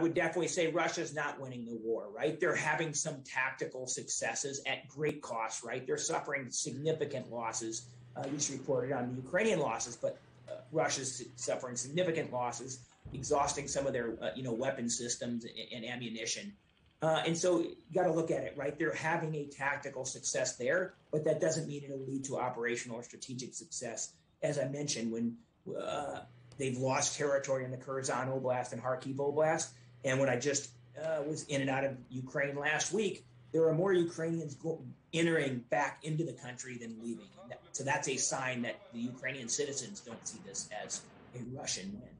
would definitely say Russia's not winning the war, right? They're having some tactical successes at great cost, right? They're suffering significant losses. Uh, just reported on the Ukrainian losses, but uh, Russia's suffering significant losses, exhausting some of their, uh, you know, weapon systems and, and ammunition. Uh, and so you got to look at it, right? They're having a tactical success there, but that doesn't mean it'll lead to operational or strategic success. As I mentioned, when uh, they've lost territory in the Kherson Oblast and Kharkiv Oblast, and when I just uh, was in and out of Ukraine last week, there are more Ukrainians go- entering back into the country than leaving. So that's a sign that the Ukrainian citizens don't see this as a Russian win.